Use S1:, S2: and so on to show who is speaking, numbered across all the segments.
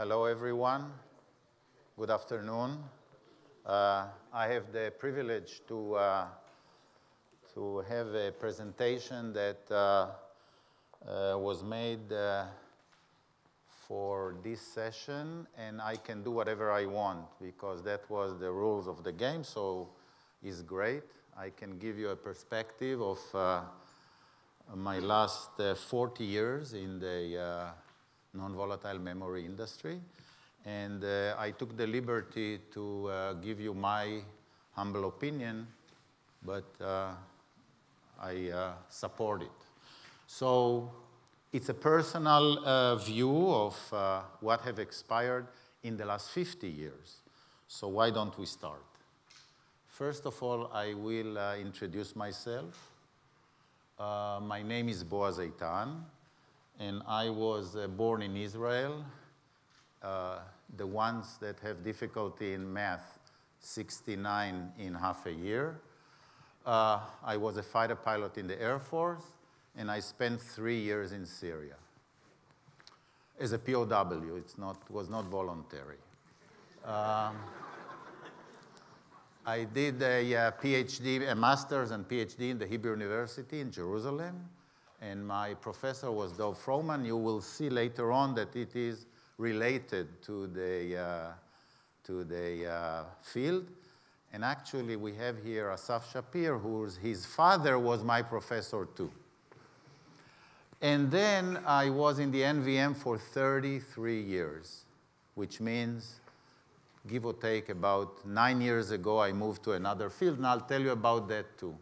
S1: Hello, everyone. Good afternoon. Uh, I have the privilege to, uh, to have a presentation that uh, uh was made uh, for this session, and I can do whatever I want because that was the rules of the game, so it's great. I can give you a perspective of uh, my last 40 years in the non-volatile memory industry. And uh, I took the liberty to uh, give you my humble opinion, but uh, I uh, support it. So it's a personal uh, view of uh, what have expired in the last 50 years. So why don't we start? First of all, I will introduce myself. my name is Boaz Eitan and I was uh, born in Israel. Uh, the ones that have difficulty in math, 69 in half a year. Uh, I was a fighter pilot in the Air Force, and I spent three years in Syria as a POW. It was not voluntary. Um, I did a, a uh, PhD, a master's and PhD in the Hebrew University in Jerusalem and my professor was Dov Frohman. You will see later on that it is related to the, uh, to the uh, field. And actually, we have here Asaf Shapir, whose his father was my professor too. And then I was in the NVM for 33 years, which means, give or take, about nine years ago, I moved to another field, and I'll tell you about that too.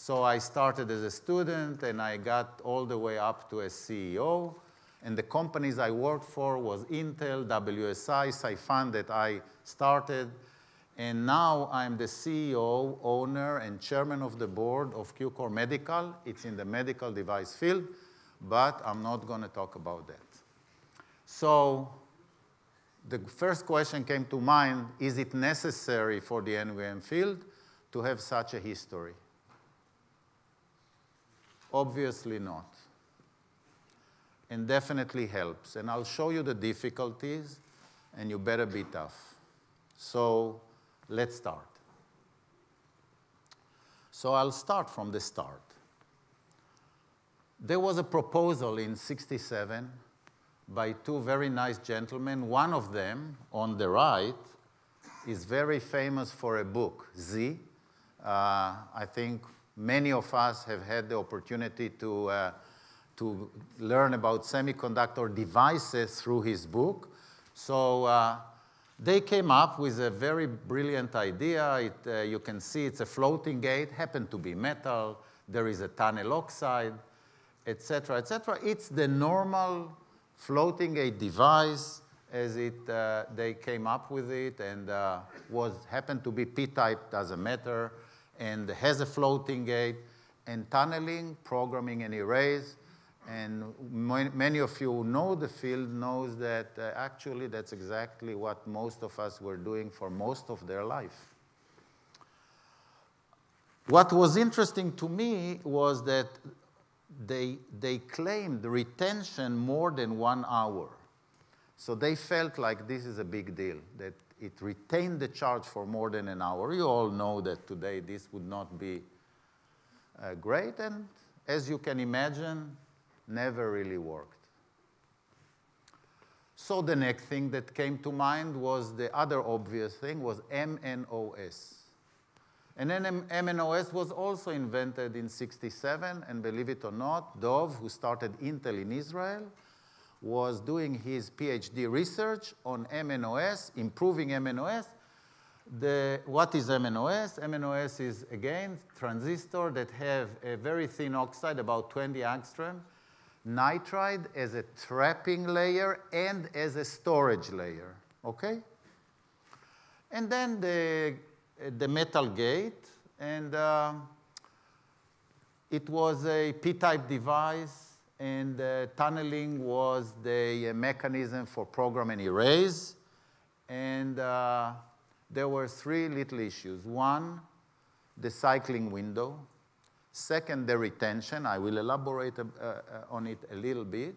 S1: So I started as a student and I got all the way up to a CEO. And the companies I worked for was Intel, WSI, Saifun that I started. And now I'm the CEO, owner, and chairman of the board of Q-Core Medical. It's in the medical device field, but I'm not going to talk about that. So the first question came to mind, is it necessary for the NVM field to have such a history? Obviously not. And definitely helps. And I'll show you the difficulties, and you better be tough. So let's start. So I'll start from the start. There was a proposal in 67 by two very nice gentlemen. One of them, on the right, is very famous for a book, Sze. Uh, I think Many of us have had the opportunity to, uh, to learn about semiconductor devices through his book. So uh, they came up with a very brilliant idea. It, uh, you can see it's a floating gate, happened to be metal. There is a tunnel oxide, etc., etc. It's the normal floating gate device as it, uh, they came up with it and uh, was happened to be P-type, doesn't matter and has a floating gate, and tunneling, programming and erase. And many of you who know the field knows that uh, actually that's exactly what most of us were doing for most of their life. What was interesting to me was that they, they claimed retention more than one hour. So they felt like this is a big deal, that it retained the charge for more than an hour. You all know that today this would not be uh, great, and as you can imagine, never really worked. So the next thing that came to mind was the other obvious thing was MNOS. And then MNOS was also invented in 67, and believe it or not, Dov, who started Intel in Israel, was doing his PhD research on MNOS, improving MNOS. The, what is MNOS? MNOS is, again, transistor that have a very thin oxide, about 20 angstrom, nitride as a trapping layer and as a storage layer, okay? And then the, the metal gate, and uh, it was a P-type device and uh, tunneling was the uh, mechanism for program and erase. And uh, there were three little issues. One, the cycling window. Second, the retention. I will elaborate uh, uh, on it a little bit.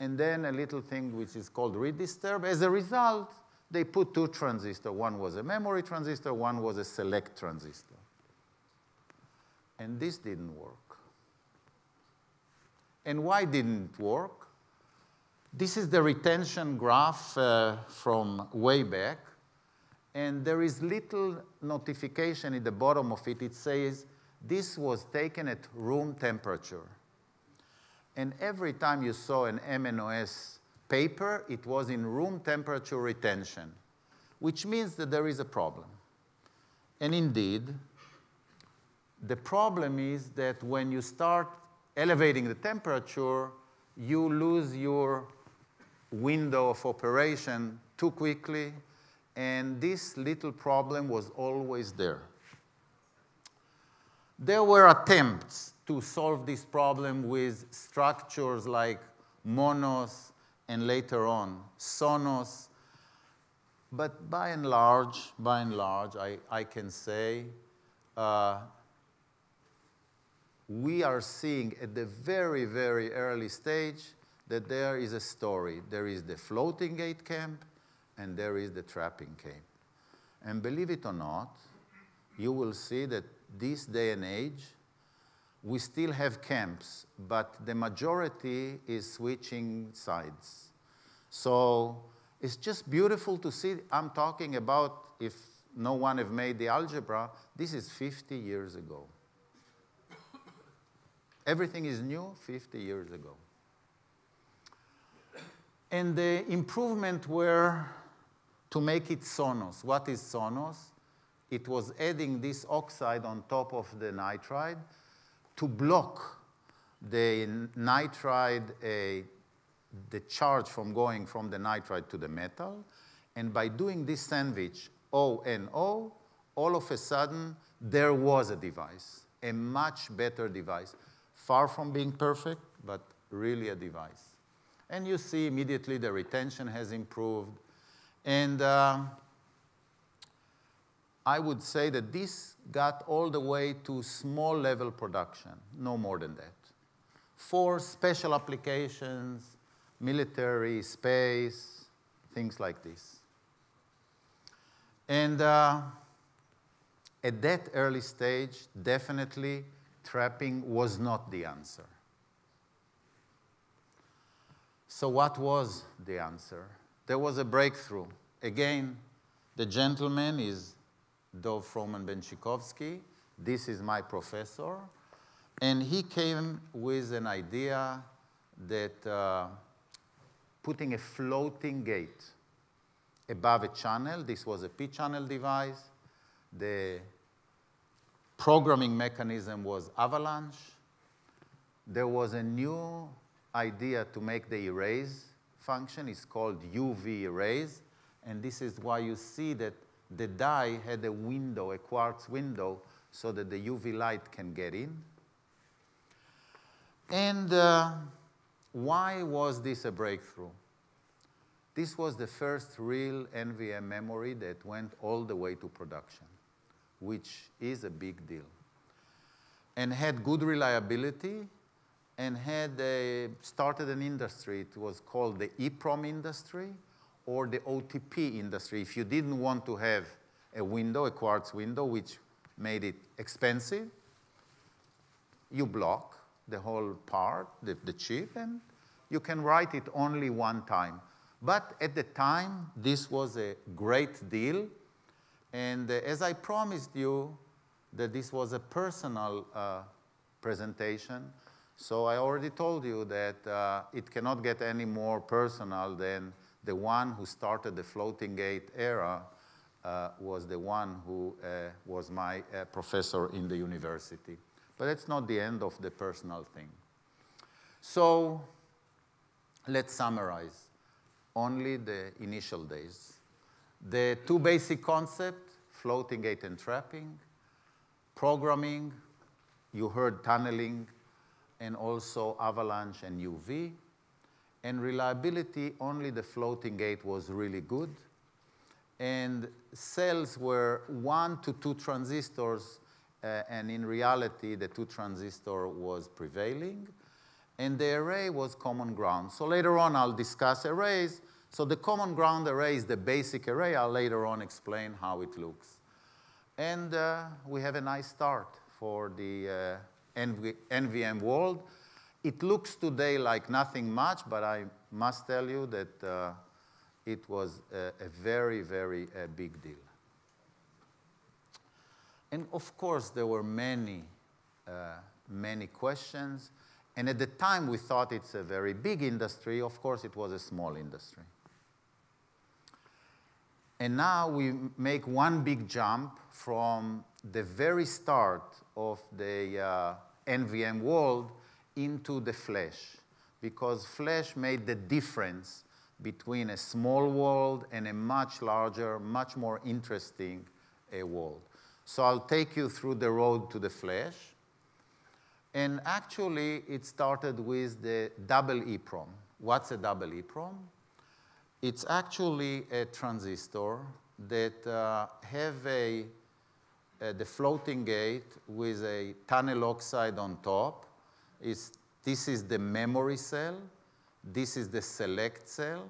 S1: and then a little thing which is called read disturb. As a result, they put two transistors. One was a memory transistor, one was a select transistor. And this didn't work. And why didn't it work? This is the retention graph uh, from way back. And there is little notification at the bottom of it. It says this was taken at room temperature. And every time you saw an MNOS paper, it was in room temperature retention, which means that there is a problem. And indeed, the problem is that when you start elevating the temperature, you lose your window of operation too quickly, and this little problem was always there. There were attempts to solve this problem with structures like monos and later on sonos, but by and large, by and large, I, I can say uh, we are seeing at the very, very early stage that there is a story. There is the floating gate camp and there is the trapping camp. And believe it or not, you will see that this day and age, we still have camps, but the majority is switching sides. So it's just beautiful to see. I'm talking about, if no one have made the algebra, this is 50 years ago. Everything is new 50 years ago. And the improvement were to make it Sonos. What is Sonos? It was adding this oxide on top of the nitride to block the nitride, uh, the charge from going from the nitride to the metal. And by doing this sandwich, O and O, all of a sudden, there was a device, a much better device. Far from being perfect, but really a device. And you see immediately the retention has improved. And uh, I would say that this got all the way to small level production, no more than that. For special applications, military, space, things like this. And uh, at that early stage, definitely trapping was not the answer. So, what was the answer? There was a breakthrough. Again, the gentleman is Dov Frohman Bentchkowsky. This is my professor. And he came with an idea that uh, putting a floating gate above a channel, this was a P channel device. The programming mechanism was avalanche. There was a new idea to make the erase function It's called UV erase. And this is why you see that the die had a window, a quartz window, so that the UV light can get in. And uh, why was this a breakthrough? This was the first real NVM memory that went all the way to production, which is a big deal. And had good reliability and had a, started an industry. It was called the EPROM industry or the OTP industry. If you didn't want to have a window, a quartz window, which made it expensive, you block the whole part, the, the chip, and you can write it only one time. But at the time, this was a great deal. And uh, as I promised you that this was a personal uh, presentation, so I already told you that uh, it cannot get any more personal than the one who started the floating gate era uh, was the one who uh, was my uh, professor in the university. But that's not the end of the personal thing. So let's summarize only the initial days. The two basic concepts, floating gate and trapping, programming, you heard tunneling, and also avalanche and UV. And reliability, only the floating gate was really good. And cells were one to two transistors, uh, and in reality, the two transistor was prevailing. and the array was common ground. So later on, I'll discuss arrays. So the common ground array is the basic array. I'll later on explain how it looks. And uh, we have a nice start for the uh, NV NVM world. It looks today like nothing much, but I must tell you that uh, it was a, a very, very uh, big deal. And of course, there were many, uh, many questions. And at the time, we thought it's a very big industry. Of course, it was a small industry. And now we make one big jump from the very start of the uh, NVM world into the flash, because flash made the difference between a small world and a much larger, much more interesting uh, world. So I'll take you through the road to the flash. And actually, it started with the double EEPROM. What's a double EEPROM? It's actually a transistor that uh, have a, uh, the floating gate with a tunnel oxide on top. It's, this is the memory cell. This is the select cell.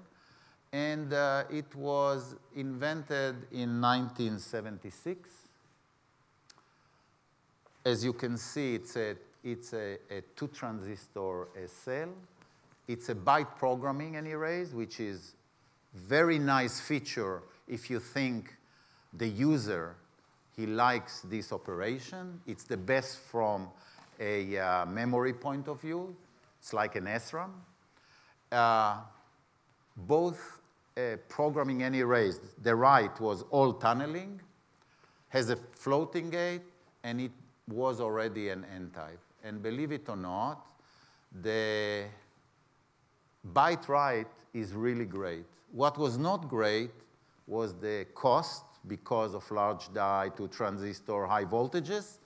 S1: And uh, it was invented in 1976. As you can see, it's a, it's a, a two transistor cell. It's a byte programming and erase, which is very nice feature if you think the user, he likes this operation. It's the best from a uh, memory point of view. It's like an SRAM. Uh, both uh, programming and erase, the write was all tunneling, has a floating gate, and it was already an N-type. And believe it or not, the byte write is really great. What was not great was the cost because of large die two transistor high voltages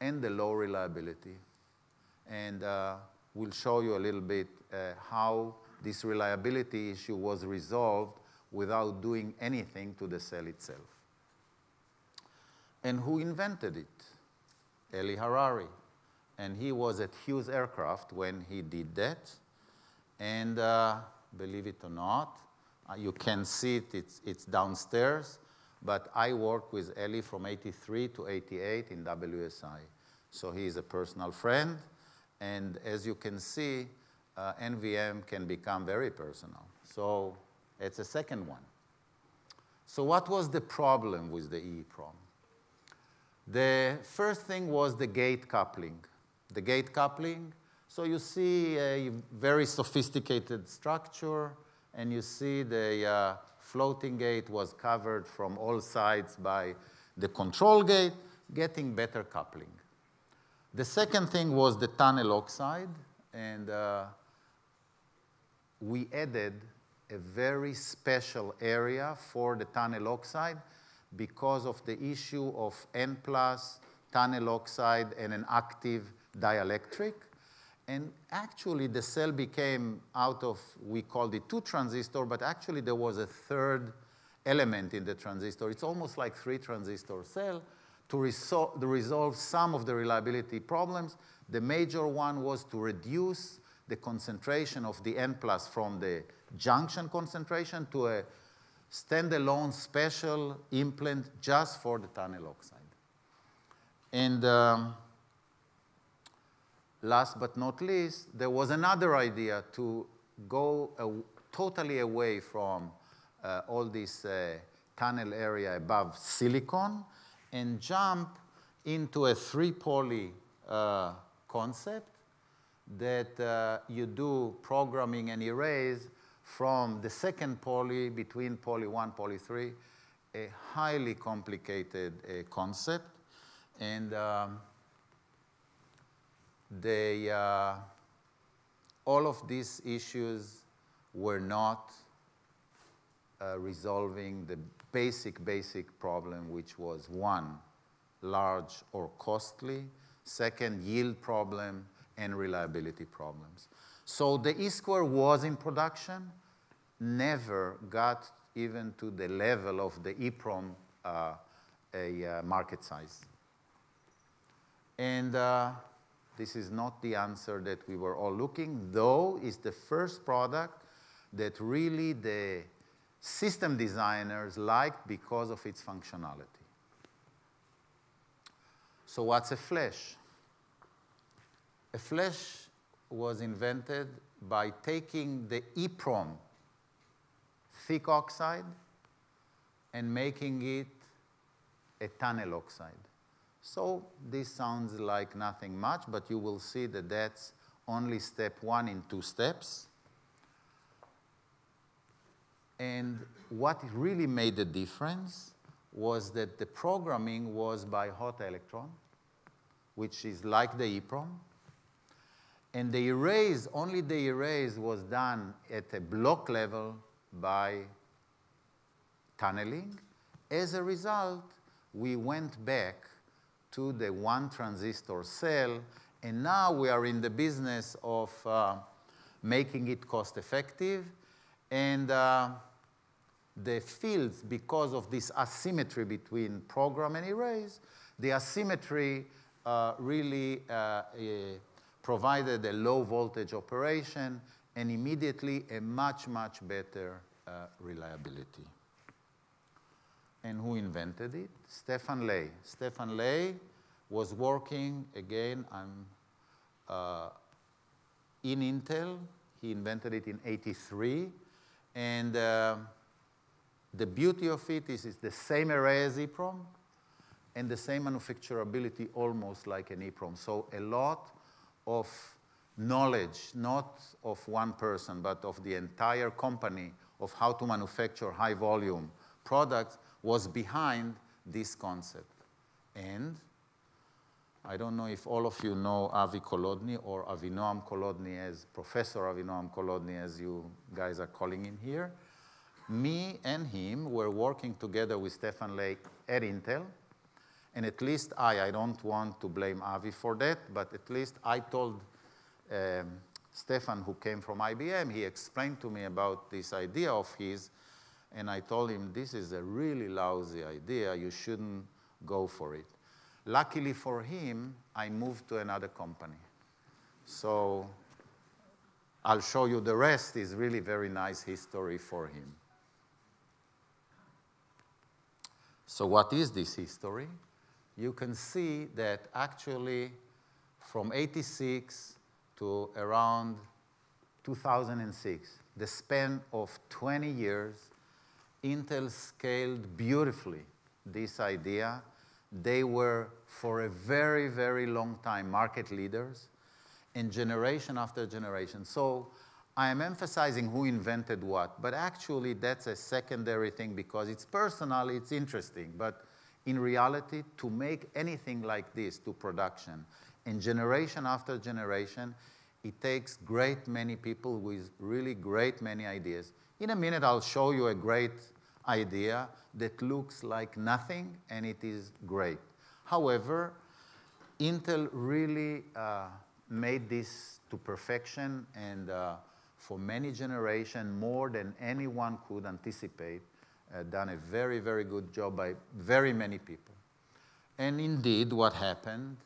S1: and the low reliability. And uh, we'll show you a little bit uh, how this reliability issue was resolved without doing anything to the cell itself. And who invented it? Eli Harari. And he was at Hughes Aircraft when he did that. And uh, believe it or not, you can see it, it's, it's downstairs, but I work with Eli from 83 to 88 in WSI. So he is a personal friend, and as you can see, uh, NVM can become very personal. So it's a second one. So what was the problem with the EEPROM? The first thing was the gate coupling. The gate coupling, so you see a very sophisticated structure, and you see the uh, floating gate was covered from all sides by the control gate, getting better coupling. The second thing was the tunnel oxide, and uh, we added a very special area for the tunnel oxide because of the issue of N plus, tunnel oxide, and an active dielectric. And actually, the cell became out of, we called it two transistor, but actually there was a third element in the transistor. It's almost like three transistor cell to, resol resolve some of the reliability problems. The major one was to reduce the concentration of the N plus from the junction concentration to a standalone special implant just for the tunnel oxide. And um, last but not least, there was another idea to go uh, totally away from uh, all this uh, tunnel area above silicon and jump into a three-poly uh, concept that uh, you do programming and erase from the second poly between poly 1, poly 3, a highly complicated uh, concept. And um, they, uh, all of these issues were not uh, resolving the basic, basic problem, which was one, large or costly, second, yield problem, and reliability problems. So the E-square was in production, never got even to the level of the EPROM uh, a uh, market size. And uh, This is not the answer that we were all looking, though it's the first product that really the system designers liked because of its functionality. So what's a flash? A flash was invented by taking the EPROM thick oxide and making it a tunnel oxide. So this sounds like nothing much, but you will see that that's only step one in two steps. And what really made the difference was that the programming was by hot electron, which is like the EPROM. And the erase, only the erase was done at a block level by tunneling. As a result, we went back to the one transistor cell, and now we are in the business of uh, making it cost effective. And uh, the fields, because of this asymmetry between program and erase, the asymmetry uh, really uh, eh, provided a low voltage operation and immediately a much, much better uh, reliability. And who invented it? Stefan Lai. Stefan Lai was working, again, on, uh, in Intel. He invented it in 83. And uh, the beauty of it is it's the same array as EPROM and the same manufacturability almost like an EPROM. So a lot of knowledge, not of one person, but of the entire company of how to manufacture high volume products was behind this concept. And I don't know if all of you know Avi Kolodny or Avinoam Kolodny as Professor Avinoam Kolodny as you guys are calling him here. Me and him were working together with Stefan Lake at Intel and at least I, I don't want to blame Avi for that, but at least I told um, Stefan, who came from IBM, he explained to me about this idea of his, and I told him, this is a really lousy idea, you shouldn't go for it. Luckily for him, I moved to another company. So I'll show you the rest is really very nice history for him. So what is this history? you can see that actually from 86 to around 2006, the span of 20 years, Intel scaled beautifully this idea. They were, for a very, very long time, market leaders, and generation after generation. So I am emphasizing who invented what, but actually that's a secondary thing because it's personal, it's interesting. But in reality, to make anything like this to production, and generation after generation, it takes great many people with really great many ideas. In a minute, I'll show you a great idea that looks like nothing, and it is great. However, Intel really uh, made this to perfection, and uh, for many generations, more than anyone could anticipate, uh, done a very, very good job by very many people. And indeed, what happened,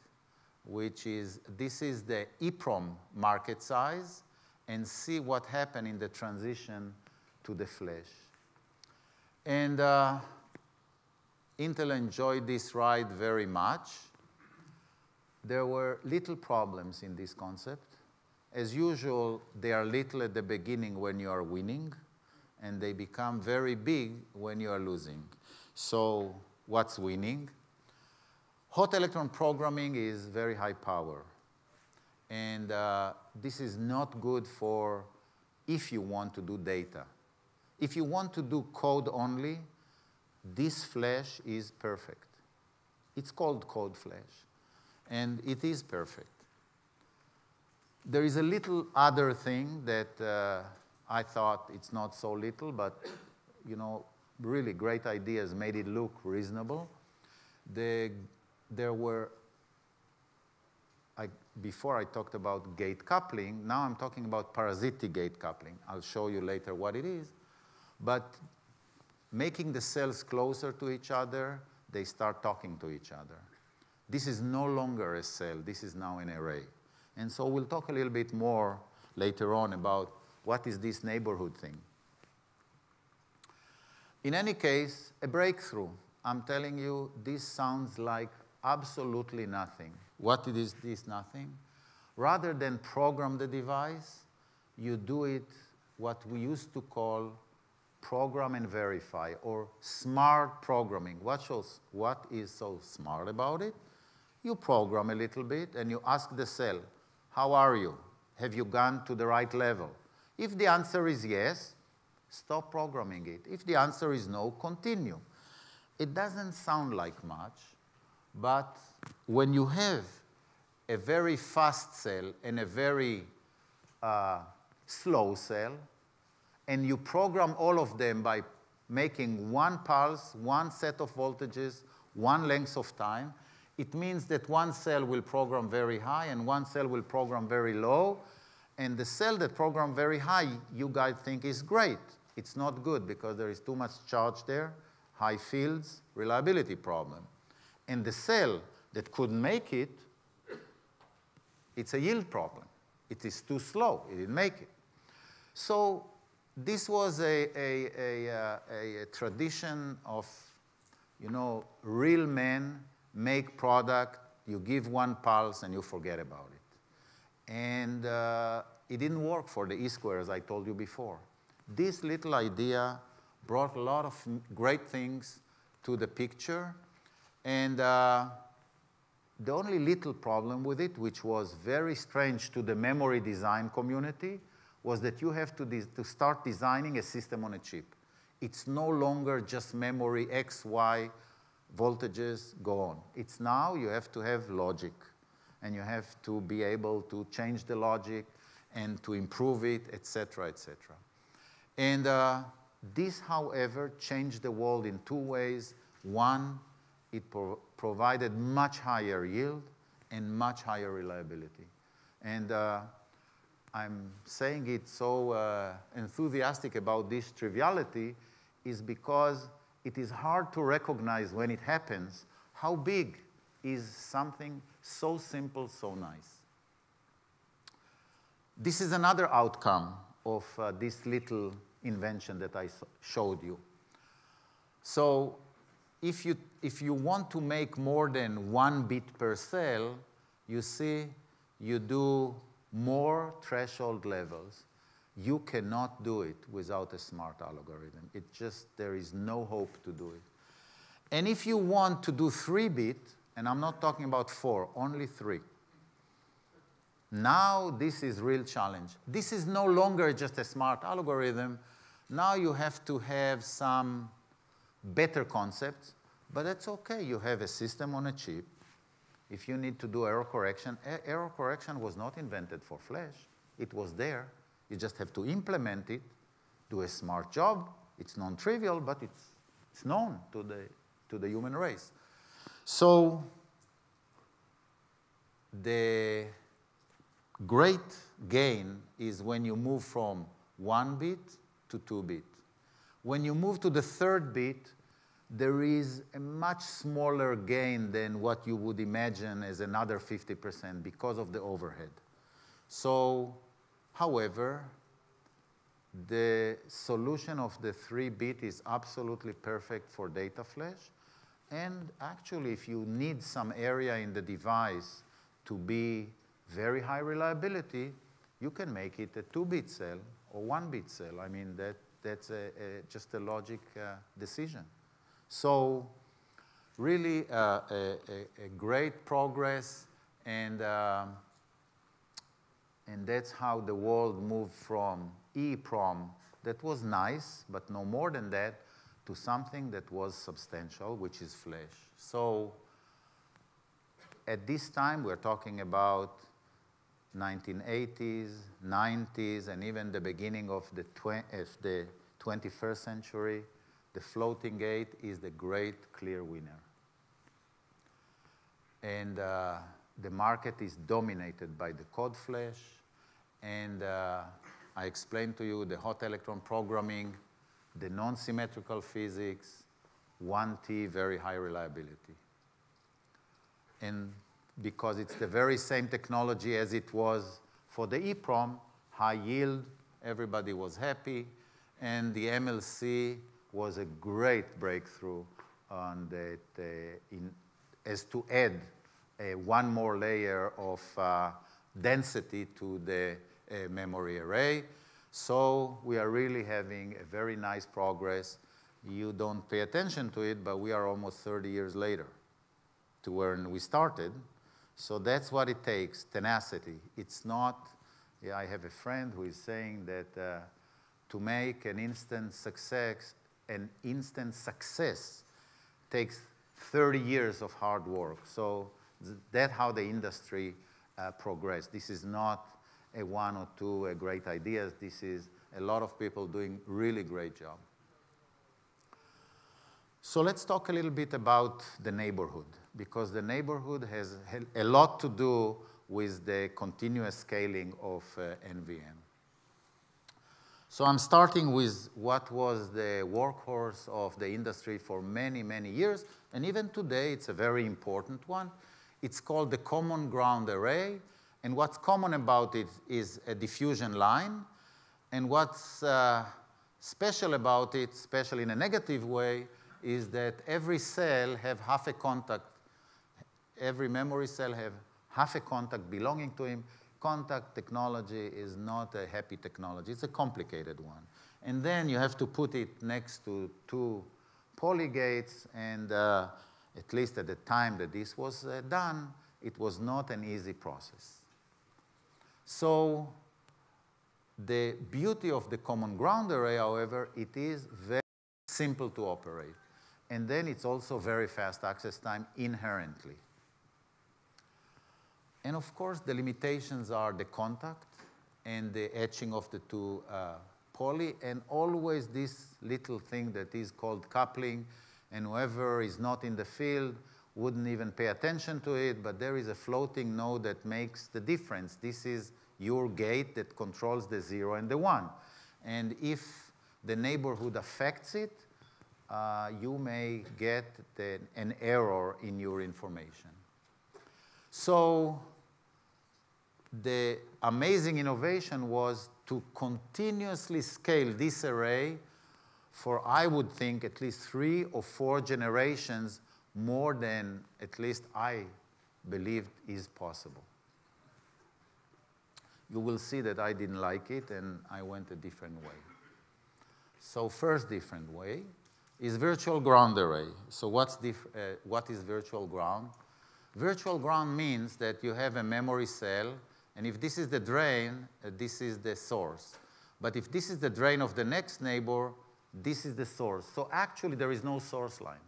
S1: which is this is the EPROM market size, and see what happened in the transition to the flash. And uh, Intel enjoyed this ride very much. There were little problems in this concept. As usual, they are little at the beginning when you are winning and they become very big when you are losing. So what's winning? Hot electron programming is very high power. And uh, this is not good for if you want to do data. If you want to do code only, this flash is perfect. It's called code flash, and it is perfect. There is a little other thing that uh, I thought it's not so little, but you know, really great ideas made it look reasonable. The, there were, I, before I talked about gate coupling, now I'm talking about parasitic gate coupling. I'll show you later what it is. But making the cells closer to each other, they start talking to each other. This is no longer a cell, this is now an array. And so we'll talk a little bit more later on about what is this neighborhood thing. In any case, a breakthrough. I'm telling you, this sounds like absolutely nothing. What is this nothing? Rather than program the device, you do it what we used to call program and verify or smart programming. What, shows, what is so smart about it? You program a little bit and you ask the cell, how are you? Have you gone to the right level? If the answer is yes, stop programming it. If the answer is no, continue. It doesn't sound like much, but when you have a very fast cell and a very uh, slow cell, and you program all of them by making one pulse, one set of voltages, one length of time, it means that one cell will program very high and one cell will program very low. And the cell that program very high, you guys think is great. It's not good because there is too much charge there, high fields, reliability problem. And the cell that could make it, it's a yield problem. It is too slow. It didn't make it. So this was a, a, a, uh, a, tradition of, you know, real men make product, you give one pulse and you forget about it. And uh, it didn't work for the E-square, as I told you before. This little idea brought a lot of great things to the picture. And uh, the only little problem with it, which was very strange to the memory design community, was that you have to, to start designing a system on a chip. It's no longer just memory X, Y, voltages, go on. It's now you have to have logic, and you have to be able to change the logic and to improve it, etc., etc. And uh, this, however, changed the world in two ways. One, it pro provided much higher yield and much higher reliability. And uh, I'm saying it so uh, enthusiastic about this triviality is because it is hard to recognize when it happens how big is something so simple, so nice. This is another outcome of uh, this little invention that I showed you. So if you, if you want to make more than one bit per cell, you see you do more threshold levels. You cannot do it without a smart algorithm. It just, there is no hope to do it. And if you want to do three bit, and I'm not talking about four, only three, now this is real challenge. This is no longer just a smart algorithm. Now you have to have some better concepts, but that's okay. You have a system on a chip if you need to do error correction, error correction was not invented for Flash. It was there. You just have to implement it, do a smart job. It's non-trivial, but it's, it's known to the, to the human race. So the great gain is when you move from one bit to two bit. When you move to the third bit, there is a much smaller gain than what you would imagine as another 50% because of the overhead. So, however, the solution of the 3-bit is absolutely perfect for data flash. And actually, if you need some area in the device to be very high reliability, you can make it a 2-bit cell or 1-bit cell. I mean, that, that's a, a, just a logic uh, decision. So really uh, a, a, great progress, and, uh, and that's how the world moved from EEPROM that was nice, but no more than that, to something that was substantial, which is flash. So at this time, we're talking about 1980s, 90s, and even the beginning of the, of the 21st century the floating gate is the great clear winner. And uh, the market is dominated by the code flash. And uh, I explained to you the hot electron programming, the non-symmetrical physics, 1T, very high reliability. And because it's the very same technology as it was for the EPROM, high yield, everybody was happy, and the MLC was a great breakthrough on the, the in, as to add one more layer of uh, density to the uh, memory array. So we are really having a very nice progress. You don't pay attention to it, but we are almost 30 years later to where we started. So that's what it takes, tenacity. It's not, yeah, I have a friend who is saying that uh, to make an instant success, an instant success takes 30 years of hard work. So that's how the industry uh, progressed. This is not a one or two great ideas. This is a lot of people doing really great job. So let's talk a little bit about the neighborhood, because the neighborhood has a lot to do with the continuous scaling of uh, NVM. So I'm starting with what was the workhorse of the industry for many, many years, and even today it's a very important one. It's called the Common Ground Array, and what's common about it is a diffusion line, and what's uh, special about it, especially in a negative way, is that every cell have half a contact, every memory cell have half a contact belonging to him, contact technology is not a happy technology. It's a complicated one. And then you have to put it next to two polygates, and uh, at least at the time that this was uh, done, it was not an easy process. So the beauty of the common ground array, however, it is very simple to operate. And then it's also very fast access time inherently. And of course, the limitations are the contact and the etching of the two uh, poly, and always this little thing that is called coupling, and whoever is not in the field wouldn't even pay attention to it, but there is a floating node that makes the difference. This is your gate that controls the zero and the one. And if the neighborhood affects it, uh, you may get the, an error in your information. So the amazing innovation was to continuously scale this array for, I would think, at least three or four generations more than at least I believed is possible. You will see that I didn't like it and I went a different way. So first different way is virtual ground array. So what's uh, what is virtual ground? Virtual ground means that you have a memory cell and if this is the drain, uh, this is the source. But if this is the drain of the next neighbor, this is the source. So actually, there is no source line.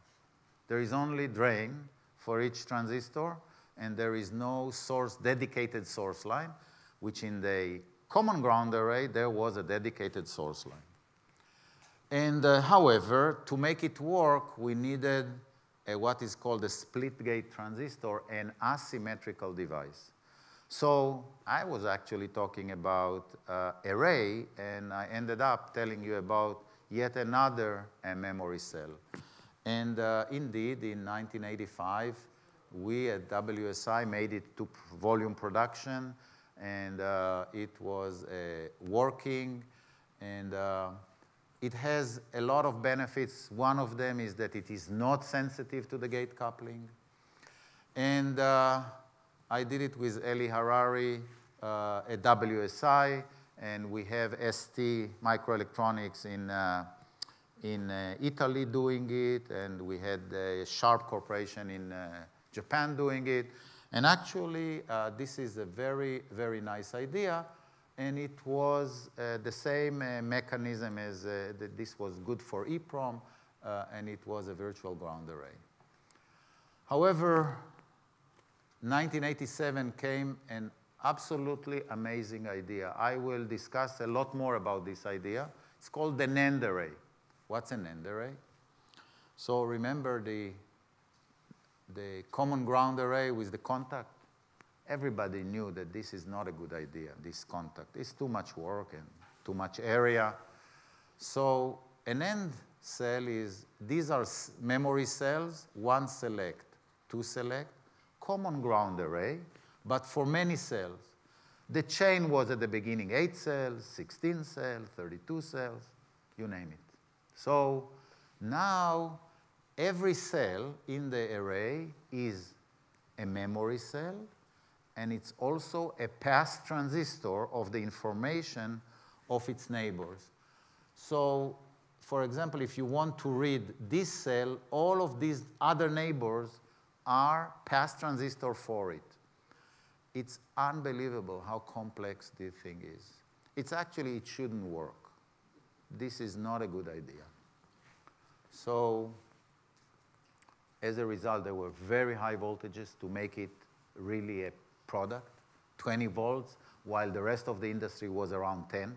S1: There is only drain for each transistor, and there is no source, dedicated source line, which in the common ground array, there was a dedicated source line. And uh, however, to make it work, we needed a, what is called a split gate transistor, an asymmetrical device. So I was actually talking about uh, array, and I ended up telling you about yet another uh, memory cell. And uh, indeed, in 1985, we at WSI made it to volume production, and uh, it was uh, working, and it has a lot of benefits. One of them is that it is not sensitive to the gate coupling. And I did it with Eli Harari uh, at WSI, and we have ST Microelectronics in, uh, in uh, Italy doing it, and we had Sharp Corporation in uh, Japan doing it. And actually, uh, this is a very, very nice idea, and it was uh, the same mechanism as this was good for EPROM, and it was a virtual ground array. However, 1987 came an absolutely amazing idea. I will discuss a lot more about this idea. It's called the NAND array. What's a NAND array? So remember the, the common ground array with the contact? Everybody knew that this is not a good idea, this contact. It's too much work and too much area. So an NAND cell is, these are memory cells, one select, two select, common ground array, but for many cells. The chain was at the beginning 8 cells, 16 cells, 32 cells, you name it. So now every cell in the array is a memory cell, and it's also a pass transistor of the information of its neighbors. So, for example, if you want to read this cell, all of these other neighbors are pass transistor for it. It's unbelievable how complex this thing is. It's actually, it shouldn't work. This is not a good idea. So as a result, there were very high voltages to make it really a product, 20 volts, while the rest of the industry was around 10.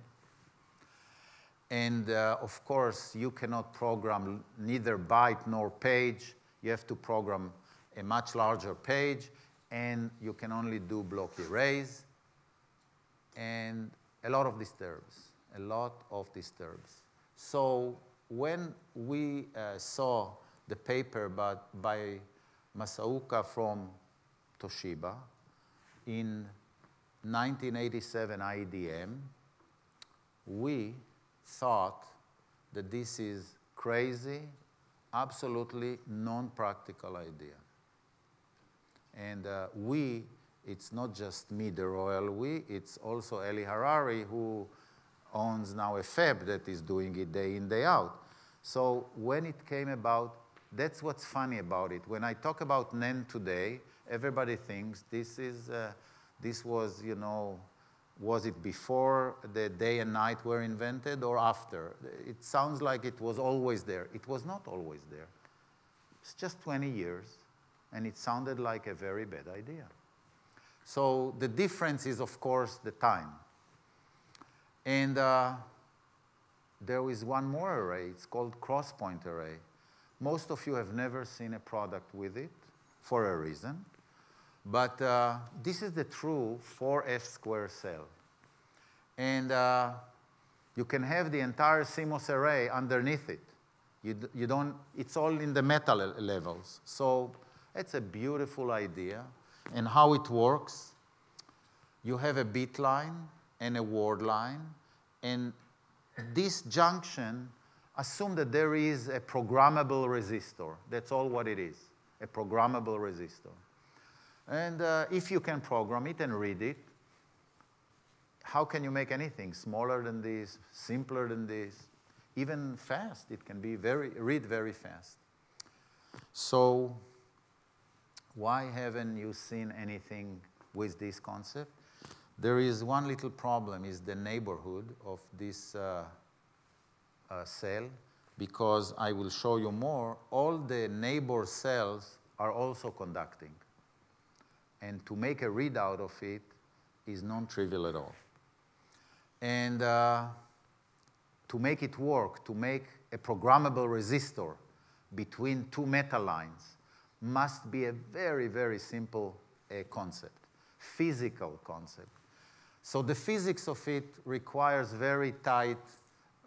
S1: And uh, of course, you cannot program neither byte nor page. You have to program a much larger page, and you can only do block erase, and a lot of disturbs, a lot of disturbs. So when we uh, saw the paper by, by Masuoka from Toshiba in 1987 IEDM, we thought that this is crazy, absolutely non-practical idea. And uh, we, it's not just me, the royal we, it's also Eli Harari who owns now a fab that is doing it day in, day out. So when it came about, that's what's funny about it. When I talk about NAND today, everybody thinks this is, uh, this was, you know, was it before the day and night were invented or after? It sounds like it was always there. It was not always there. It's just 20 years, and it sounded like a very bad idea. So the difference is, of course, the time. And uh, there is one more array. It's called cross-point array. Most of you have never seen a product with it for a reason. But uh, this is the true 4F square cell. And uh, you can have the entire CMOS array underneath it. You, you don't, it's all in the metal levels. So it's a beautiful idea. And how it works, you have a bit line and a word line. And this junction, assume that there is a programmable resistor. That's all what it is, a programmable resistor. And uh, if you can program it and read it, how can you make anything smaller than this, simpler than this, even fast? It can be very, read very fast. So why haven't you seen anything with this concept? There is one little problem, is the neighborhood of this uh, uh, cell, because I will show you more, all the neighbor cells are also conducting. And to make a readout of it is non-trivial at all. And uh, to make it work, to make a programmable resistor between two metal lines must be a very, very simple uh, concept, physical concept. So the physics of it requires very tight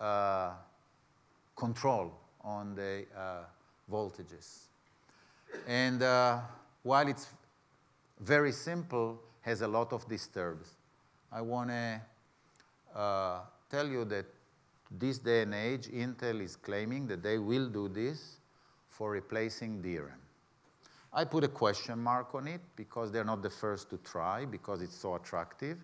S1: uh, control on the uh, voltages. And uh, while it's very simple, has a lot of disturbs. I want to uh, tell you that this day and age, Intel is claiming that they will do this for replacing DRAM. I put a question mark on it because they're not the first to try because it's so attractive.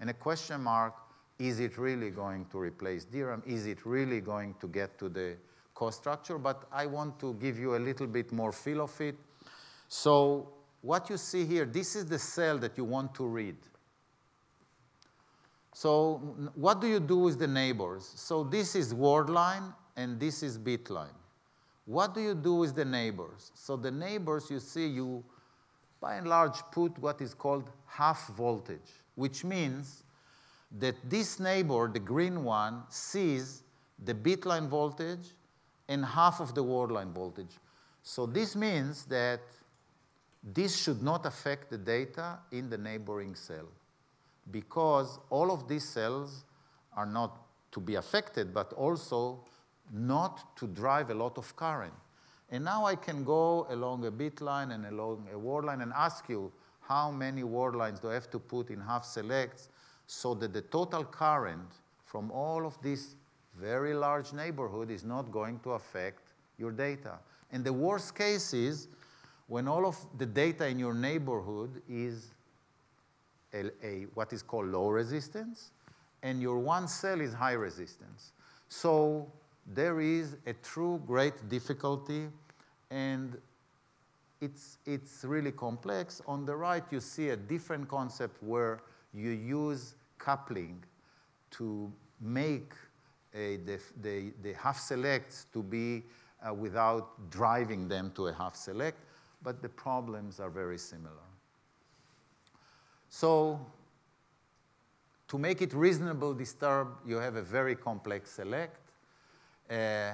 S1: And a question mark, is it really going to replace DRAM? Is it really going to get to the cost structure? But I want to give you a little bit more feel of it. So what you see here, this is the cell that you want to read. So what do you do with the neighbors? So this is word line and this is bit line. What do you do with the neighbors? So the neighbors, you see, you by and large put what is called half voltage which means that this neighbor, the green one, sees the bit line voltage and half of the word line voltage. So this means that this should not affect the data in the neighboring cell because all of these cells are not to be affected, but also not to drive a lot of current. And now I can go along a bit line and along a word line and ask you how many word lines do I have to put in half selects so that the total current from all of this very large neighborhood is not going to affect your data. And the worst case is when all of the data in your neighborhood is a, a, what is called low resistance, and your one cell is high resistance. So there is a true great difficulty, and it's, it's really complex. On the right, you see a different concept where you use coupling to make a, the, the, the half selects to be uh, without driving them to a half select, but the problems are very similar. So to make it reasonable disturb, you have a very complex select. Uh,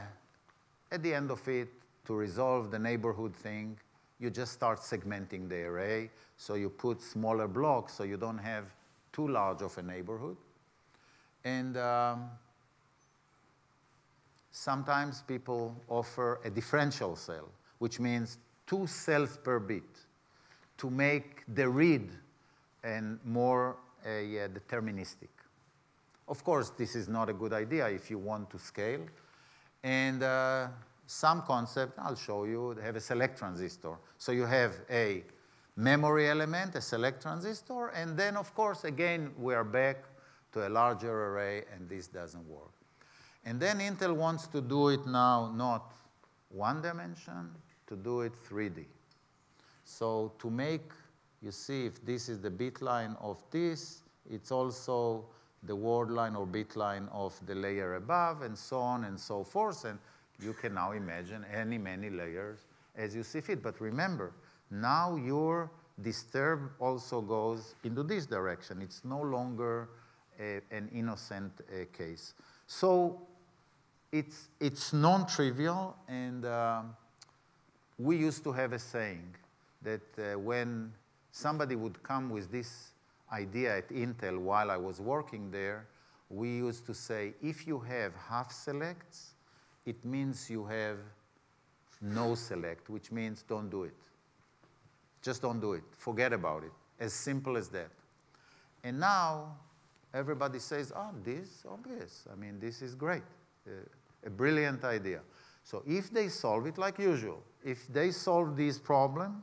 S1: at the end of it, to resolve the neighborhood thing, you just start segmenting the array. So you put smaller blocks so you don't have too large of a neighborhood. And um, sometimes people offer a differential cell, which means two cells per bit to make the read and more uh, deterministic. Of course, this is not a good idea if you want to scale. And uh, some concept, I'll show you, they have a select transistor. So you have a memory element, a select transistor, and then, of course, again, we are back to a larger array, and this doesn't work. And then Intel wants to do it now not one dimension, to do it 3D. So to make, you see if this is the bit line of this, it's also the word line or bit line of the layer above, and so on and so forth. And you can now imagine any many layers as you see fit. But remember, now your disturb also goes into this direction. It's no longer a, an innocent uh, case. So it's, it's non-trivial, and uh, we used to have a saying that uh, when somebody would come with this idea at Intel while I was working there, we used to say, if you have half selects, it means you have no select, which means don't do it. Just don't do it. Forget about it. As simple as that. And now everybody says, oh, this obvious. I mean, this is great. Uh, a brilliant idea. So if they solve it like usual, if they solve this problem,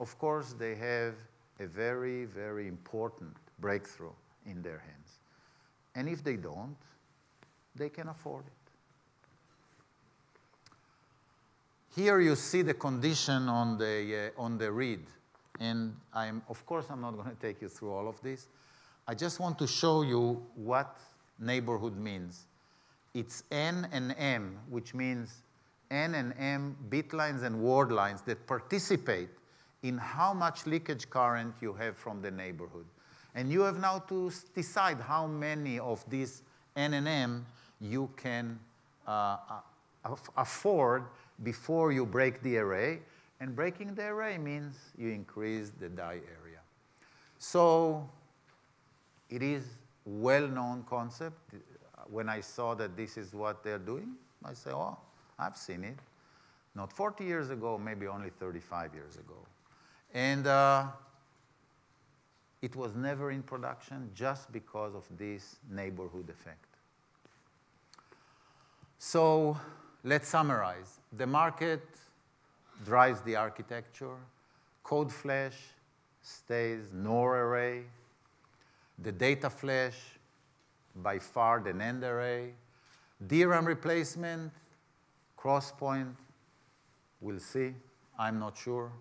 S1: of course they have a very, very important breakthrough in their hands. And if they don't, they can afford it. Here you see the condition on the, uh, on the read. And I'm, of course, I'm not going to take you through all of this. I just want to show you what neighborhood means. It's N and M, which means N and M bit lines and word lines that participate in how much leakage current you have from the neighborhood. And you have now to decide how many of these N and M you can uh, afford before you break the array. And breaking the array means you increase the die area. So it is well-known concept when I saw that this is what they're doing, I say, oh, I've seen it. Not 40 years ago, maybe only 35 years ago. And uh, it was never in production just because of this neighborhood effect. So let's summarize. The market drives the architecture. Code flash stays NOR array. The data flash by far the NAND array. DRAM replacement, crosspoint, we'll see, I'm not sure.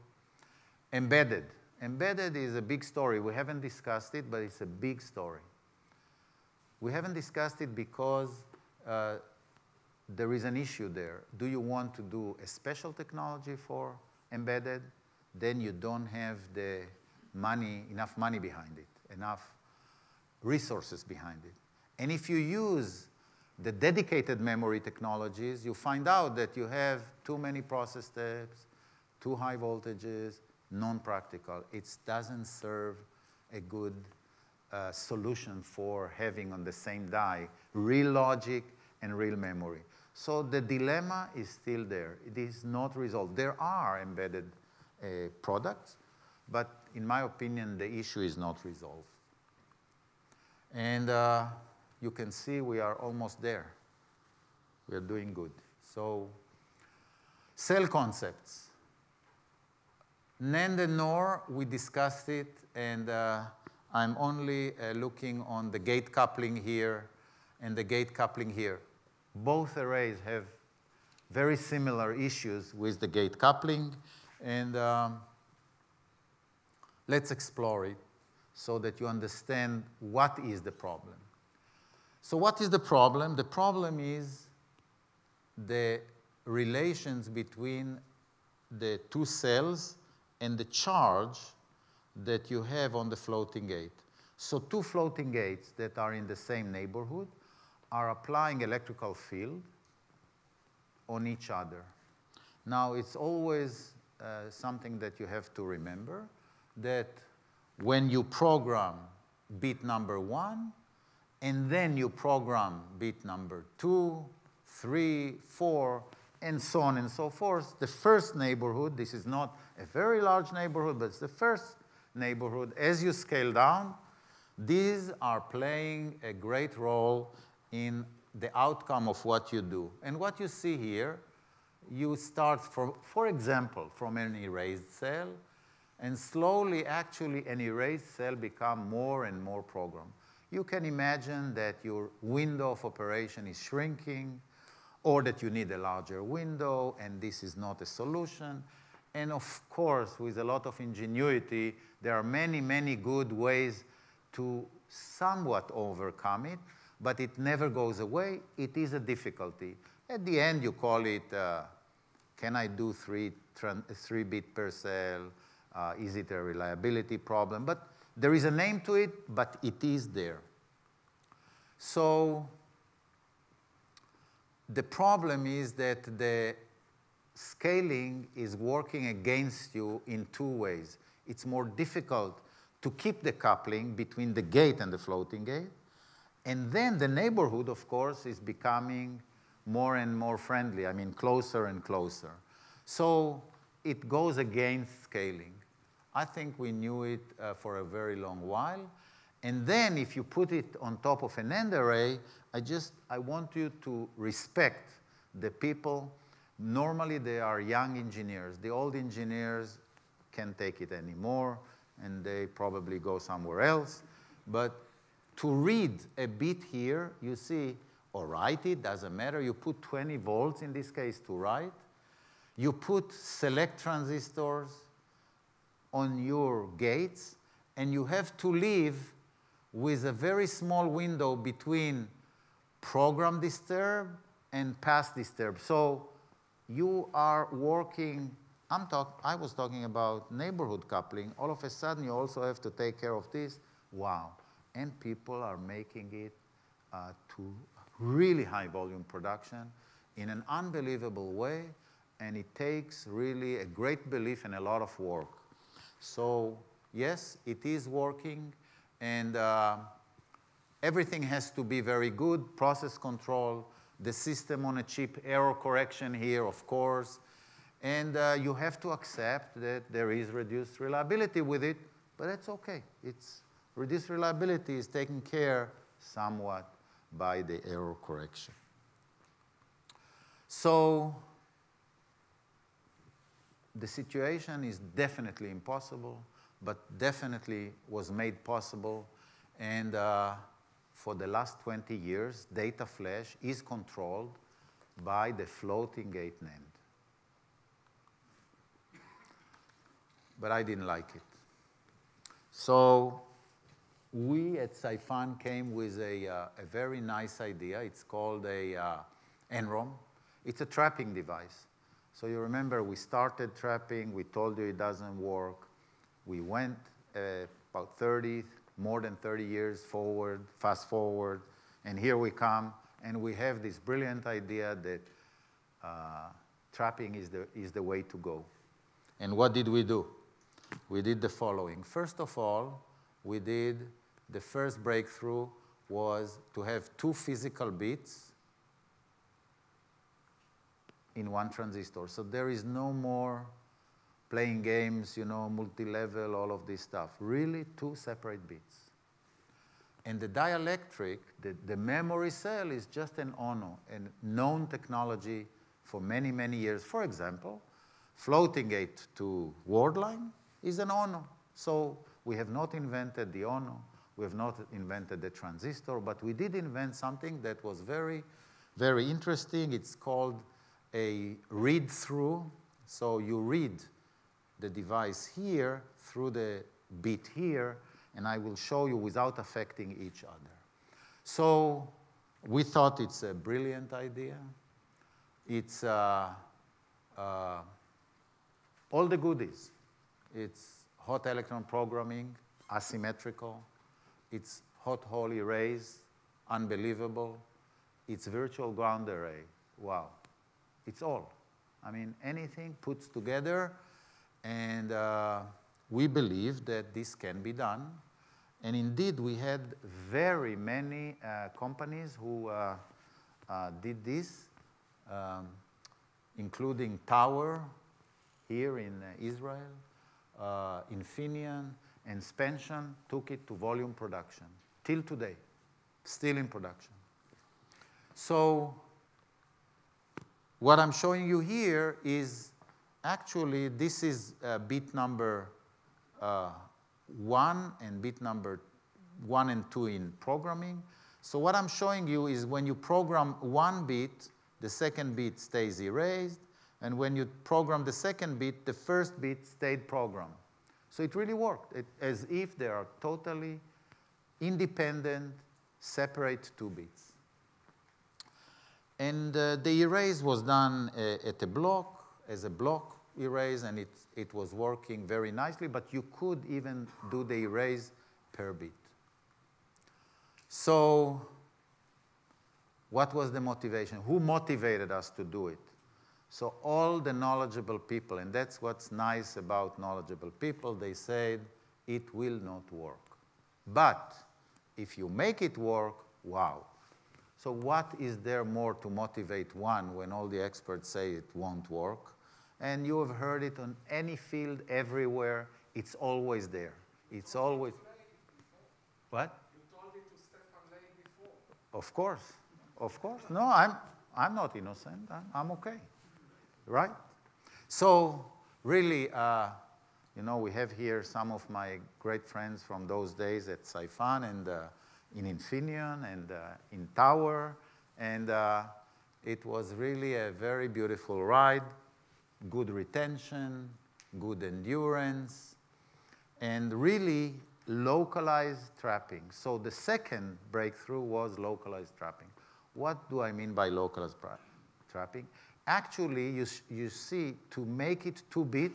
S1: Embedded. Embedded is a big story. We haven't discussed it, but it's a big story. We haven't discussed it because uh, there is an issue there. Do you want to do a special technology for embedded? Then you don't have the money, enough money behind it, enough resources behind it. And if you use the dedicated memory technologies, you find out that you have too many process steps, too high voltages, non-practical. It doesn't serve a good uh, solution for having on the same die real logic and real memory. So the dilemma is still there. It is not resolved. There are embedded uh, products, but in my opinion, the issue is not resolved. And uh, you can see we are almost there. We are doing good. So, cell concepts. NAND and NOR, we discussed it, and uh, I'm only uh, looking on the gate coupling here and the gate coupling here. Both arrays have very similar issues with the gate coupling, and um, let's explore it so that you understand what is the problem. So what is the problem? The problem is the relations between the two cells and the charge that you have on the floating gate. So two floating gates that are in the same neighborhood are applying electrical field on each other. Now, it's always uh, something that you have to remember that when you program bit number one, and then you program bit number two, three, four, and so on and so forth, the first neighborhood, this is not a very large neighborhood, but it's the first neighborhood, as you scale down, these are playing a great role in the outcome of what you do. And what you see here, you start, from, for example, from an erased cell, and slowly, actually, an erased cell become more and more program. You can imagine that your window of operation is shrinking, or that you need a larger window, and this is not a solution. And of course, with a lot of ingenuity, there are many, many good ways to somewhat overcome it but it never goes away. It is a difficulty. At the end, you call it, uh, can I do three, three bit per cell? Uh, is it a reliability problem? But there is a name to it, but it is there. So the problem is that the scaling is working against you in two ways. It's more difficult to keep the coupling between the gate and the floating gate, and then the neighborhood, of course, is becoming more and more friendly, I mean, closer and closer. So it goes against scaling. I think we knew it uh, for a very long while. And then if you put it on top of an NAND array, I just, I want you to respect the people. Normally they are young engineers. The old engineers can't take it anymore and they probably go somewhere else. But to read a bit here, you see, or write it, doesn't matter. You put 20 volts in this case to write. You put select transistors on your gates, and you have to live with a very small window between program disturb and pass disturb. So you are working, I'm talk, I was talking about neighborhood coupling. All of a sudden, you also have to take care of this. Wow and people are making it uh, to really high volume production in an unbelievable way, and it takes really a great belief and a lot of work. So yes, it is working, and uh, everything has to be very good, process control, the system on a chip, error correction here, of course, and uh, you have to accept that there is reduced reliability with it, but that's okay. It's, Reduced reliability is taken care somewhat by the error correction. So the situation is definitely impossible, but definitely was made possible. And uh, for the last 20 years, data flash is controlled by the floating gate NAND. But I didn't like it. So we at Saifun came with a, uh, a very nice idea. It's called a uh, NROM. It's a trapping device. So you remember we started trapping, we told you it doesn't work. We went uh, about 30, more than 30 years forward, fast forward, and here we come, and we have this brilliant idea that uh, trapping is the, is the way to go. And what did we do? We did the following. First of all, we did the first breakthrough was to have two physical bits in one transistor. So there is no more playing games, you know, multi-level, all of this stuff. Really two separate bits. And the dielectric, the, the memory cell is just an ONO, a known technology for many, many years. For example, floating gate to word line is an ONO. So we have not invented the ONO, we have not invented the transistor, but we did invent something that was very, very interesting. It's called a read-through. So you read the device here through the bit here, and I will show you without affecting each other. So we thought it's a brilliant idea. It's uh, uh, all the goodies. It's hot electron programming, asymmetrical. It's hot hole erase, unbelievable. It's virtual ground array. Wow. It's all. I mean, anything puts together, and uh, we believe that this can be done. And indeed, we had very many uh, companies who uh, uh did this, um, including Tower here in uh, Israel, uh, Infineon, and Spansion took it to volume production till today, still in production. So what I'm showing you here is actually this is uh, bit number uh, one and bit number one and two in programming. So what I'm showing you is when you program one bit, the second bit stays erased, and when you program the second bit, the first bit stayed programmed. So it really worked, it, as if they are totally independent, separate two bits. And uh, the erase was done uh, at a block, as a block erase, and it, it was working very nicely, but you could even do the erase per bit. So what was the motivation? Who motivated us to do it? So all the knowledgeable people, and that's what's nice about knowledgeable people, they said it will not work. But if you make it work, wow. So what is there more to motivate one when all the experts say it won't work? And you have heard it on any field, everywhere. It's always there. It's always. What?
S2: You told it to Stefan Lai before.
S1: Of course. Of course. No, I'm, I'm not innocent. I'm, I'm okay right? So really, uh, you know, we have here some of my great friends from those days at Saifun and uh, in Infineon and uh, in Tower. And uh, it was really a very beautiful ride, good retention, good endurance, and really localized trapping. So the second breakthrough was localized trapping. What do I mean by localized trapping? actually, you, you see, to make it 2-bit,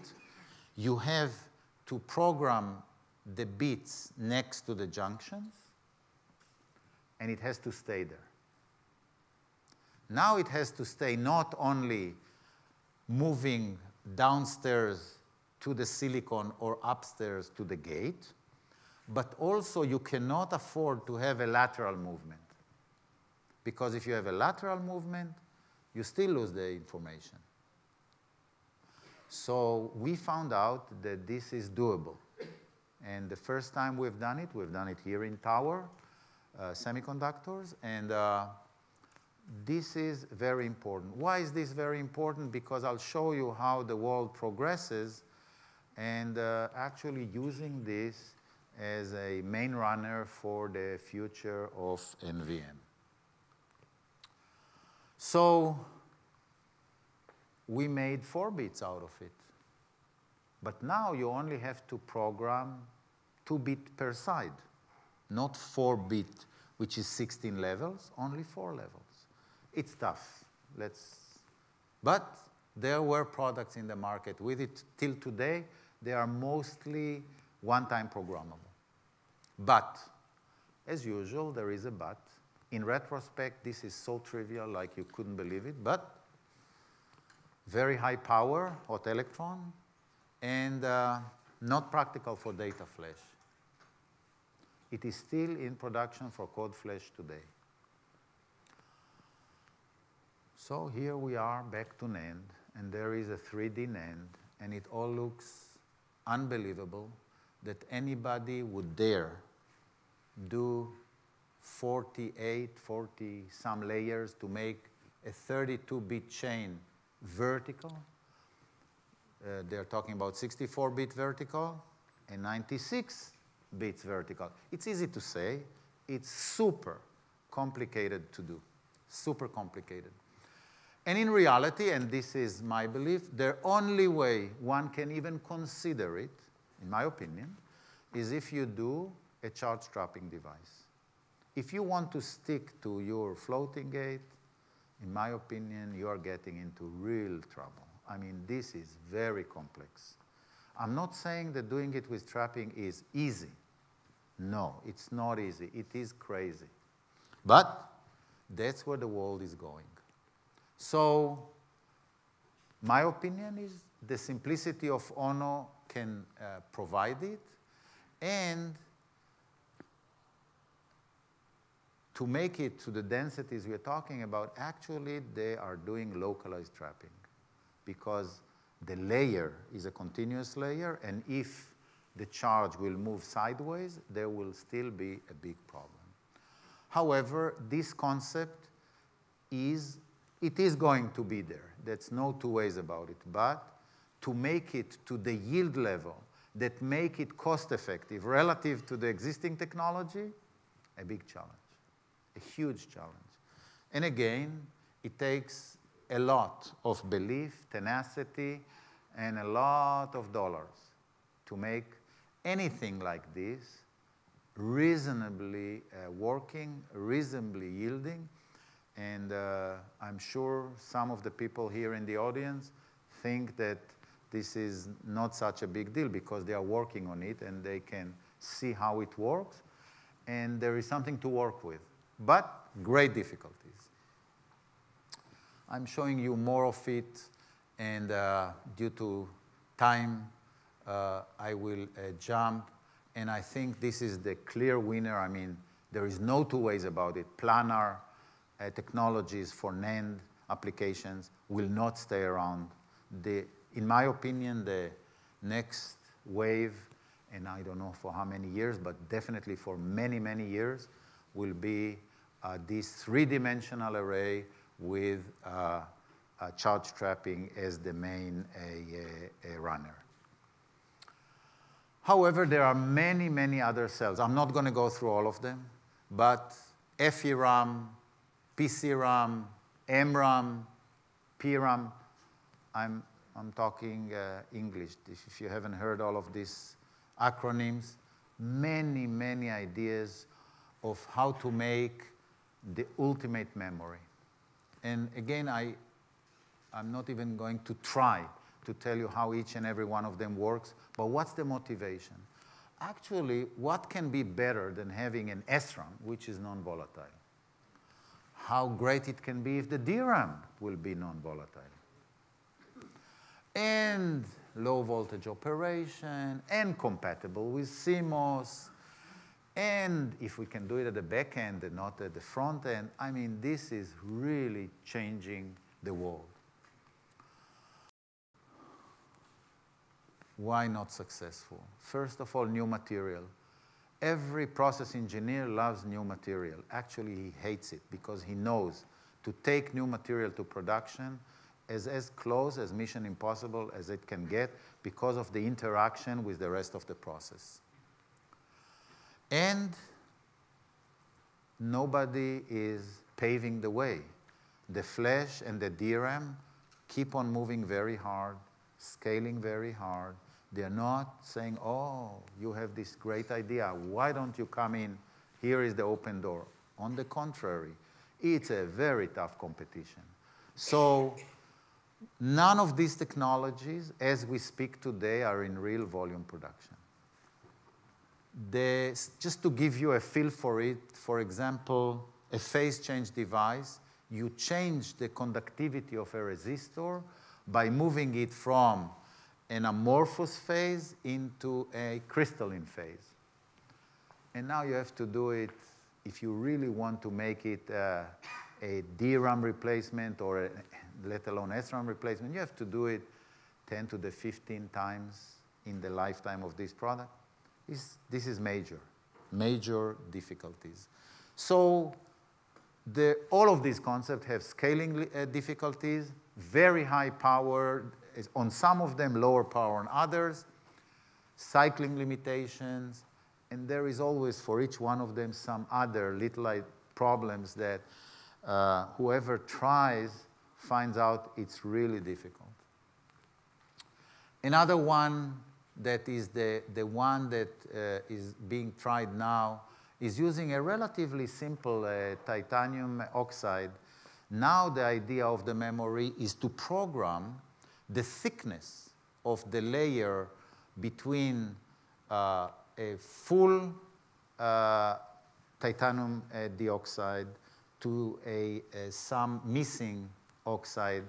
S1: you have to program the bits next to the junctions, and it has to stay there. Now it has to stay not only moving downstairs to the silicon or upstairs to the gate, but also you cannot afford to have a lateral movement. Because if you have a lateral movement, you still lose the information. So we found out that this is doable. And the first time we've done it, we've done it here in Tower uh, Semiconductors. And uh, this is very important. Why is this very important? Because I'll show you how the world progresses and uh, actually using this as a main runner for the future of NVM. So we made four bits out of it. But now you only have to program two bit per side, not four bit, which is 16 levels, only four levels. It's tough. Let's, but there were products in the market with it till today. They are mostly one-time programmable. But, as usual, there is a but. In retrospect, this is so trivial, like you couldn't believe it, but very high power, hot electron, and uh, not practical for data flash. It is still in production for code flash today. So here we are back to NAND, and there is a 3D NAND, and it all looks unbelievable that anybody would dare do 48, 40 some layers to make a 32 bit chain vertical. Uh, they're talking about 64 bit vertical and 96 bits vertical. It's easy to say, it's super complicated to do, super complicated. And in reality, and this is my belief, the only way one can even consider it, in my opinion, is if you do a charge trapping device. If you want to stick to your floating gate, in my opinion, you are getting into real trouble. I mean, this is very complex. I'm not saying that doing it with trapping is easy. No, it's not easy. It is crazy. But that's where the world is going. So, my opinion is the simplicity of ONO can uh, provide it, and to make it to the densities we're talking about, actually they are doing localized trapping because the layer is a continuous layer, and if the charge will move sideways, there will still be a big problem. However, this concept is, it is going to be there. There's no two ways about it. But to make it to the yield level that make it cost effective relative to the existing technology, a big challenge a huge challenge. And again, it takes a lot of belief, tenacity, and a lot of dollars to make anything like this reasonably uh, working, reasonably yielding. And uh, I'm sure some of the people here in the audience think that this is not such a big deal because they are working on it and they can see how it works and there is something to work with but great difficulties. I'm showing you more of it, and uh, due to time, uh, I will uh, jump. And I think this is the clear winner. I mean, there is no two ways about it. Planar uh, technologies for NAND applications will not stay around. The, in my opinion, the next wave, and I don't know for how many years, but definitely for many, many years, will be uh, this three-dimensional array with uh, charge trapping as the main a, a runner. However, there are many, many other cells. I'm not going to go through all of them, but FERAM, PCRAM, MRAM, PRAM, I'm, I'm talking uh, English. If you haven't heard all of these acronyms, many, many ideas of how to make the ultimate memory. And again, I, I'm not even going to try to tell you how each and every one of them works, but what's the motivation? Actually, what can be better than having an SRAM, which is non-volatile? How great it can be if the DRAM will be non-volatile. And low voltage operation, and compatible with CMOS, and if we can do it at the back end and not at the front end, I mean, this is really changing the world. Why not successful? First of all, new material. Every process engineer loves new material. Actually, he hates it because he knows to take new material to production is as close as mission impossible as it can get because of the interaction with the rest of the process. And nobody is paving the way. The flash and the DRAM keep on moving very hard, scaling very hard. They're not saying, oh, you have this great idea. Why don't you come in? Here is the open door. On the contrary, it's a very tough competition. So none of these technologies, as we speak today, are in real volume production just to give you a feel for it, for example, a phase change device, you change the conductivity of a resistor by moving it from an amorphous phase into a crystalline phase. And now you have to do it, if you really want to make it uh, a DRAM replacement or a, let alone SRAM replacement, you have to do it 10 to the 15 times in the lifetime of this product. This, this is major, major difficulties. So the, all of these concepts have scaling uh, difficulties, very high power, on some of them lower power on others, cycling limitations, and there is always for each one of them some other little problems that uh, whoever tries finds out it's really difficult. Another one that is the, the one that uh, is being tried now is using a relatively simple uh, titanium oxide. Now the idea of the memory is to program the thickness of the layer between uh, a full uh, titanium uh, dioxide to a, a, some missing oxide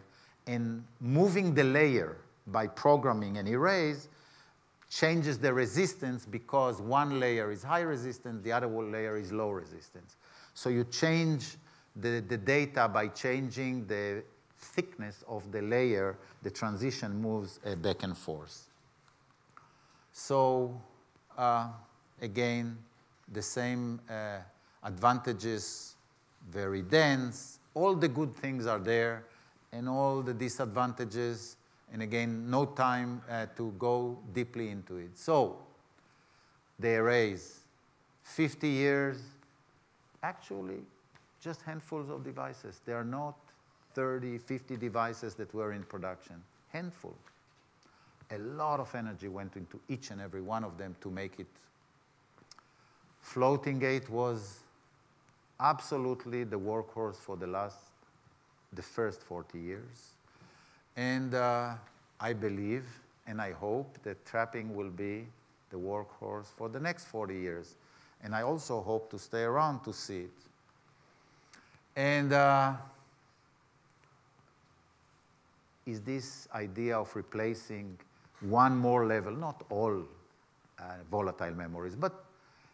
S1: and moving the layer by programming and erase changes the resistance because one layer is high resistance, the other layer is low resistance. So you change the, the data by changing the thickness of the layer, the transition moves uh, back and forth. So uh, again, the same uh, advantages, very dense, all the good things are there, and all the disadvantages and again, no time uh, to go deeply into it. So, they erase 50 years, actually, just handfuls of devices. They are not 30, 50 devices that were in production. Handful. A lot of energy went into each and every one of them to make it. Floating gate was absolutely the workhorse for the last, the first 40 years. And uh, I believe and I hope that trapping will be the workhorse for the next 40 years. And I also hope to stay around to see it. And uh, is this idea of replacing one more level, not all uh, volatile memories, but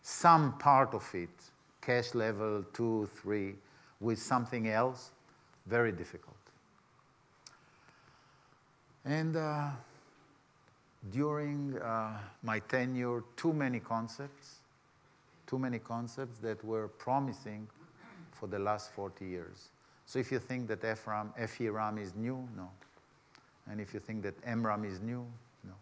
S1: some part of it, cache level two, three, with something else, very difficult. And uh, during uh, my tenure, too many concepts, too many concepts that were promising for the last 40 years. So if you think that FRAM, FERAM is new, no. And if you think that MRAM is new, no.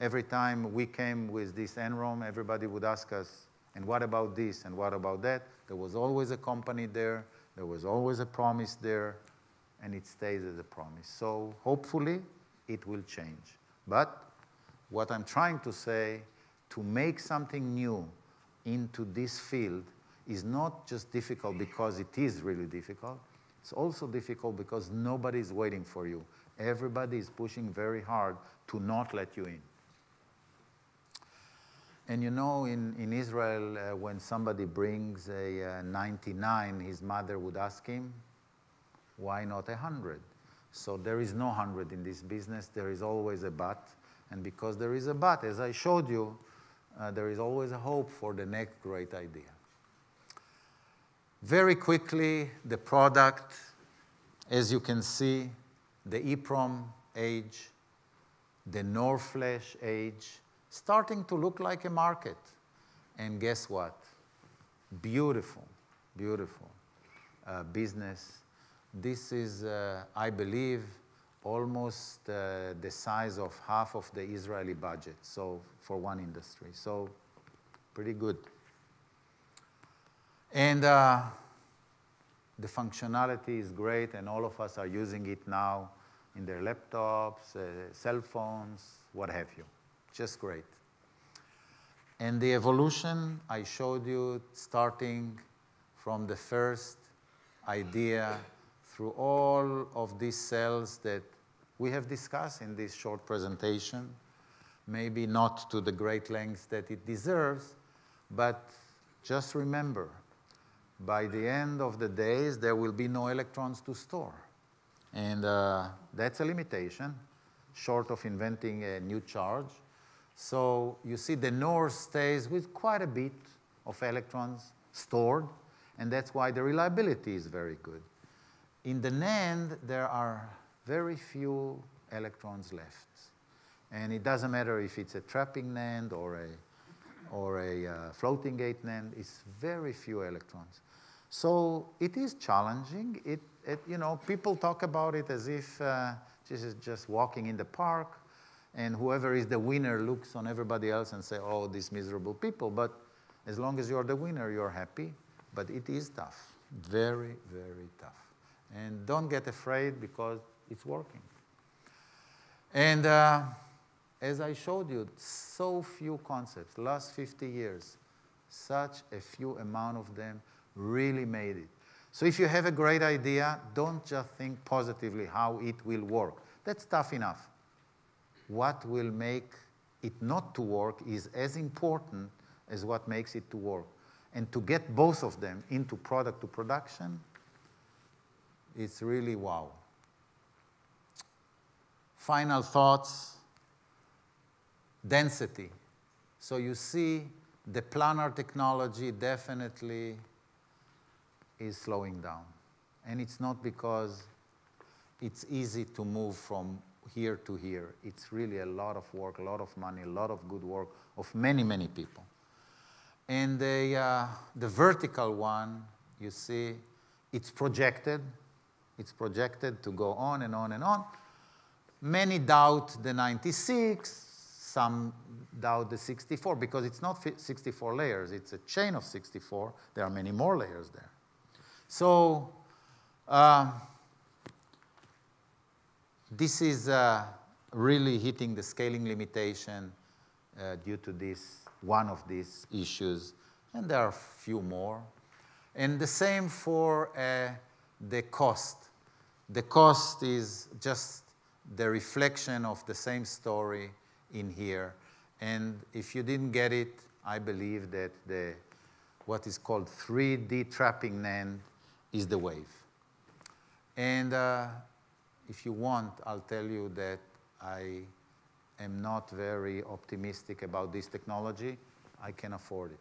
S1: Every time we came with this NROM, everybody would ask us, and what about this, and what about that? There was always a company there, there was always a promise there, and it stays as a promise. So hopefully, it will change. But what I'm trying to say, to make something new into this field is not just difficult because it is really difficult. It's also difficult because nobody is waiting for you. Everybody is pushing very hard to not let you in. And you know, in, in Israel, uh, when somebody brings a uh, 99, his mother would ask him, why not a 100? So there is no 100 in this business. There is always a but. And because there is a but, as I showed you, uh, there is always a hope for the next great idea. Very quickly, the product, as you can see, the EEPROM age, the NOR flash age, starting to look like a market. And guess what? Beautiful, beautiful uh, business this is, uh, I believe, almost uh, the size of half of the Israeli budget, so for one industry. So pretty good. And uh, the functionality is great, and all of us are using it now in their laptops, uh, cell phones, what have you. Just great. And the evolution I showed you starting from the first idea through all of these cells that we have discussed in this short presentation, maybe not to the great length that it deserves, but just remember, by the end of the days, there will be no electrons to store. And uh, that's a limitation, short of inventing a new charge. So you see the NOR stays with quite a bit of electrons stored, and that's why the reliability is very good. in the NAND, there are very few electrons left. And it doesn't matter if it's a trapping NAND or a, or a uh, floating gate NAND, it's very few electrons. So it is challenging. It, it, you know, people talk about it as if uh, this is just walking in the park, and whoever is the winner looks on everybody else and say, oh, these miserable people. But as long as you're the winner, you're happy. But it is tough, very, very tough. And don't get afraid because it's working. And uh, as I showed you, so few concepts, last 50 years, such a few amount of them really made it. So if you have a great idea, don't just think positively how it will work. That's tough enough. What will make it not to work is as important as what makes it to work. And to get both of them into product to production, it's really wow. Final thoughts density. So you see the planar technology definitely is slowing down. And it's not because it's easy to move from here to here. It's really a lot of work, a lot of money, a lot of good work of many, many people. And the, uh, the vertical one, you see, it's projected. It's projected to go on and on and on. Many doubt the 96, some doubt the 64 because it's not 64 layers, it's a chain of 64. There are many more layers there. So, uh, this is uh, really hitting the scaling limitation uh, due to this, one of these issues, and there are a few more. And the same for uh, the cost. The cost is just the reflection of the same story in here. And if you didn't get it, I believe that the, what is called 3D trapping NAND is the wave. And uh, if you want, I'll tell you that I am not very optimistic about this technology. I can afford it.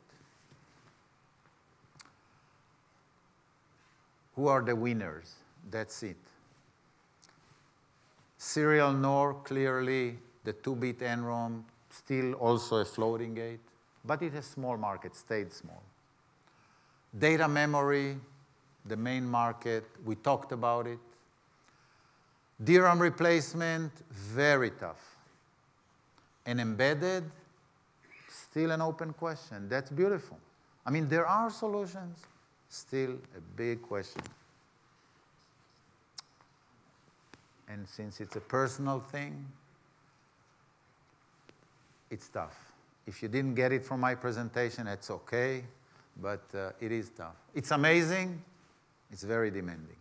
S1: Who are the winners? That's it. Serial NOR, clearly the 2-bit NROM, still also a floating gate, but it has small market, stayed small. Data memory, the main market, we talked about it. DRAM replacement, very tough. And embedded, still an open question. That's beautiful. I mean, there are solutions, still a big question. And since it's a personal thing, it's tough. If you didn't get it from my presentation, it's okay, but uh, it is tough. It's amazing, it's very demanding.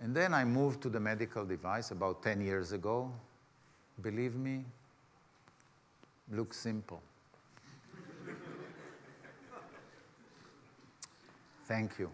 S1: And then I moved to the medical device about 10 years ago. Believe me, looks simple. Thank you.